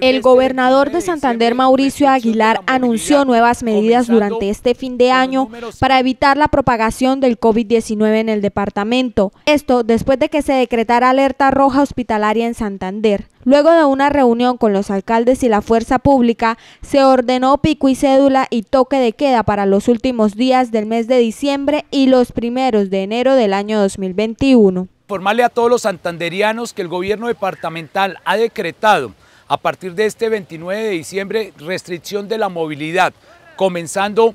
El gobernador de Santander, Mauricio Aguilar, anunció nuevas medidas durante este fin de año para evitar la propagación del COVID-19 en el departamento. Esto después de que se decretara alerta roja hospitalaria en Santander. Luego de una reunión con los alcaldes y la fuerza pública, se ordenó pico y cédula y toque de queda para los últimos días del mes de diciembre y los primeros de enero del año 2021. Informarle a todos los santanderianos que el gobierno departamental ha decretado a partir de este 29 de diciembre restricción de la movilidad, comenzando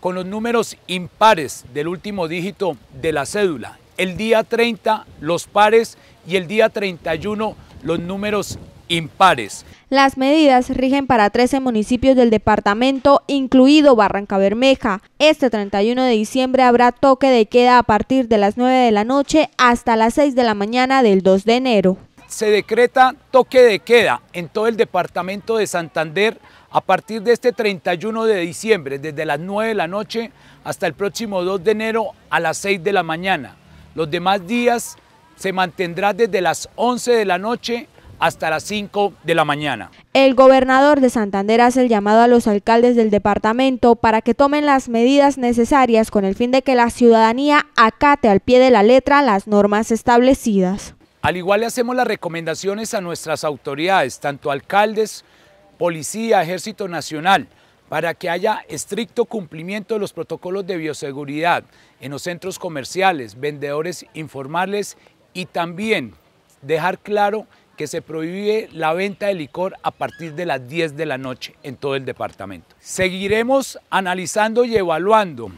con los números impares del último dígito de la cédula. El día 30 los pares y el día 31 los números impares. Las medidas rigen para 13 municipios del departamento, incluido Barranca Bermeja. Este 31 de diciembre habrá toque de queda a partir de las 9 de la noche hasta las 6 de la mañana del 2 de enero se decreta toque de queda en todo el departamento de Santander a partir de este 31 de diciembre, desde las 9 de la noche hasta el próximo 2 de enero a las 6 de la mañana. Los demás días se mantendrá desde las 11 de la noche hasta las 5 de la mañana. El gobernador de Santander hace el llamado a los alcaldes del departamento para que tomen las medidas necesarias con el fin de que la ciudadanía acate al pie de la letra las normas establecidas. Al igual le hacemos las recomendaciones a nuestras autoridades, tanto alcaldes, policía, ejército nacional, para que haya estricto cumplimiento de los protocolos de bioseguridad en los centros comerciales, vendedores informales y también dejar claro que se prohíbe la venta de licor a partir de las 10 de la noche en todo el departamento. Seguiremos analizando y evaluando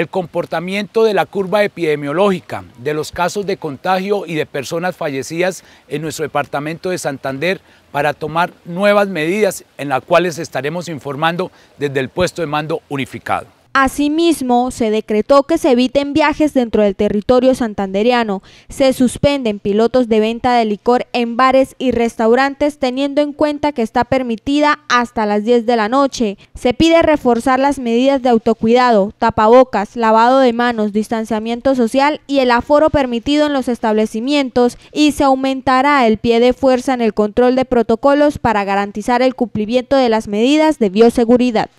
el comportamiento de la curva epidemiológica, de los casos de contagio y de personas fallecidas en nuestro departamento de Santander para tomar nuevas medidas en las cuales estaremos informando desde el puesto de mando unificado. Asimismo, se decretó que se eviten viajes dentro del territorio santandereano, se suspenden pilotos de venta de licor en bares y restaurantes teniendo en cuenta que está permitida hasta las 10 de la noche. Se pide reforzar las medidas de autocuidado, tapabocas, lavado de manos, distanciamiento social y el aforo permitido en los establecimientos y se aumentará el pie de fuerza en el control de protocolos para garantizar el cumplimiento de las medidas de bioseguridad.